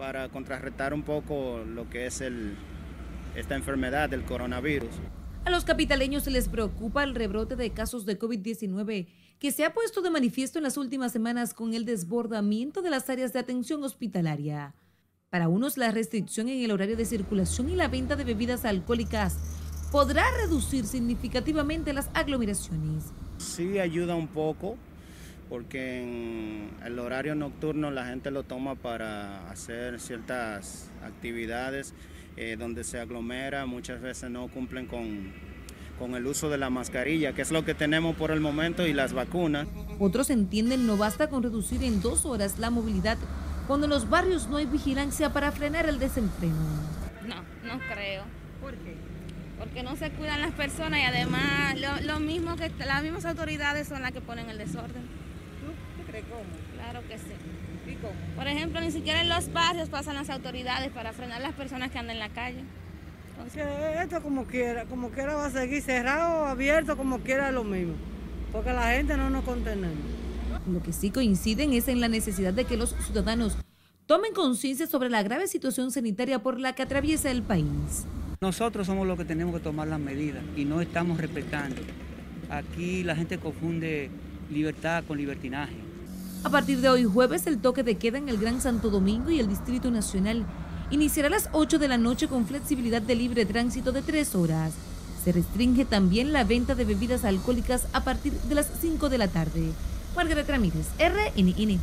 para contrarrestar un poco lo que es el, esta enfermedad del coronavirus. A los capitaleños se les preocupa el rebrote de casos de COVID-19 que se ha puesto de manifiesto en las últimas semanas con el desbordamiento de las áreas de atención hospitalaria. Para unos, la restricción en el horario de circulación y la venta de bebidas alcohólicas podrá reducir significativamente las aglomeraciones. Sí ayuda un poco, porque en el horario nocturno la gente lo toma para hacer ciertas actividades eh, donde se aglomera, muchas veces no cumplen con, con el uso de la mascarilla, que es lo que tenemos por el momento, y las vacunas. Otros entienden no basta con reducir en dos horas la movilidad cuando en los barrios no hay vigilancia para frenar el desenfreno. No, no creo. ¿Por qué? Porque no se cuidan las personas y además lo, lo mismo que las mismas autoridades son las que ponen el desorden. ¿Tú crees cómo? Claro que sí. ¿Y cómo? Por ejemplo, ni siquiera en los barrios pasan las autoridades para frenar las personas que andan en la calle. Entonces, esto como quiera, como quiera va a seguir cerrado o abierto, como quiera es lo mismo. Porque la gente no nos contenemos. Lo que sí coinciden es en la necesidad de que los ciudadanos tomen conciencia sobre la grave situación sanitaria por la que atraviesa el país. Nosotros somos los que tenemos que tomar las medidas y no estamos respetando. Aquí la gente confunde libertad con libertinaje. A partir de hoy jueves, el toque de queda en el Gran Santo Domingo y el Distrito Nacional iniciará a las 8 de la noche con flexibilidad de libre tránsito de 3 horas. Se restringe también la venta de bebidas alcohólicas a partir de las 5 de la tarde. Margaret Ramírez, RNN.